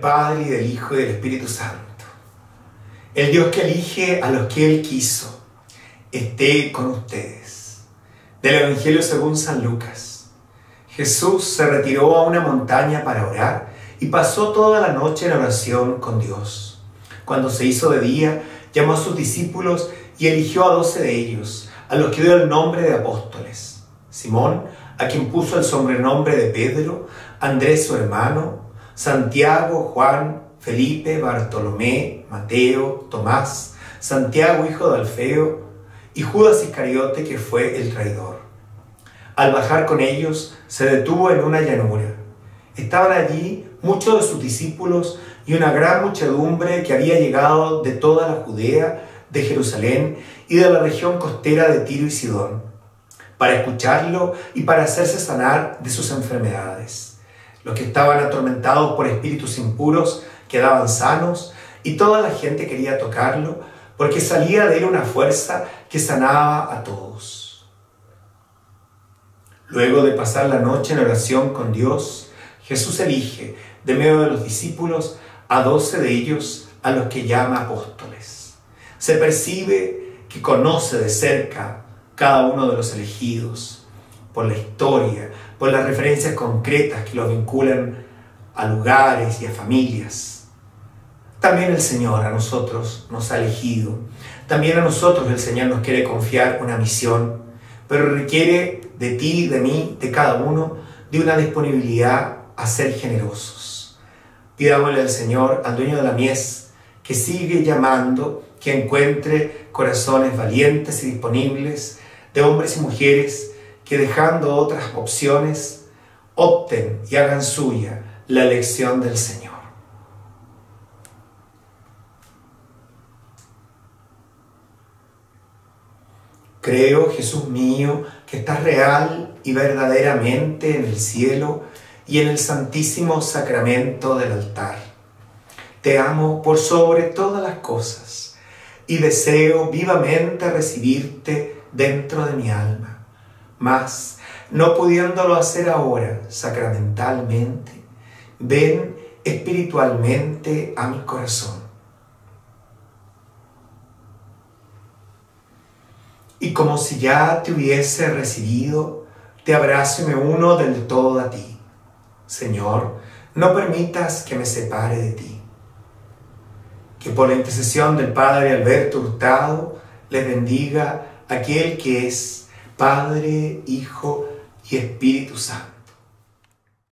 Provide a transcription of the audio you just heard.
Padre y del Hijo y del Espíritu Santo. El Dios que elige a los que Él quiso, esté con ustedes. Del Evangelio según San Lucas. Jesús se retiró a una montaña para orar y pasó toda la noche en oración con Dios. Cuando se hizo de día, llamó a sus discípulos y eligió a doce de ellos, a los que dio el nombre de apóstoles. Simón, a quien puso el sobrenombre de Pedro, Andrés su hermano, Santiago, Juan, Felipe, Bartolomé, Mateo, Tomás, Santiago hijo de Alfeo, y Judas Iscariote que fue el traidor. Al bajar con ellos, se detuvo en una llanura. Estaban allí muchos de sus discípulos y una gran muchedumbre que había llegado de toda la Judea, de Jerusalén y de la región costera de Tiro y Sidón, para escucharlo y para hacerse sanar de sus enfermedades. Los que estaban atormentados por espíritus impuros quedaban sanos y toda la gente quería tocarlo porque salía de él una fuerza que sanaba a todos. Luego de pasar la noche en oración con Dios, Jesús elige de medio de los discípulos a doce de ellos a los que llama apóstoles. Se percibe que conoce de cerca cada uno de los elegidos por la historia, por las referencias concretas que los vinculan a lugares y a familias. También el Señor a nosotros nos ha elegido. También a nosotros el Señor nos quiere confiar una misión, pero requiere de ti, de mí, de cada uno, de una disponibilidad a ser generosos. Pidámosle al Señor, al dueño de la mies, que sigue llamando, que encuentre corazones valientes y disponibles de hombres y mujeres que dejando otras opciones, opten y hagan suya la elección del Señor. Creo, Jesús mío, que estás real y verdaderamente en el cielo y en el santísimo sacramento del altar. Te amo por sobre todas las cosas y deseo vivamente recibirte dentro de mi alma mas, no pudiéndolo hacer ahora sacramentalmente, ven espiritualmente a mi corazón. Y como si ya te hubiese recibido, te abrazo y me uno del todo a ti. Señor, no permitas que me separe de ti. Que por la intercesión del Padre Alberto Hurtado le bendiga aquel que es Padre, Hijo y Espíritu Santo.